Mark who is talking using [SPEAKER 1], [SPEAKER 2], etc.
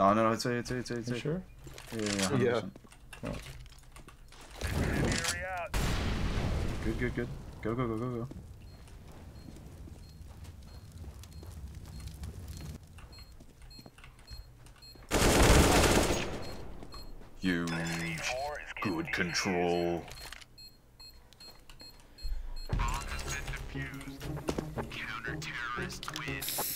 [SPEAKER 1] No, no, no, it's safe, it's safe, it's safe. It's safe.
[SPEAKER 2] Sure.
[SPEAKER 1] Yeah. Yeah. yeah.
[SPEAKER 3] Oh.
[SPEAKER 1] Good, good, good. Go, go, go, go, go.
[SPEAKER 3] You
[SPEAKER 1] Good control. Counter-terrorist wins.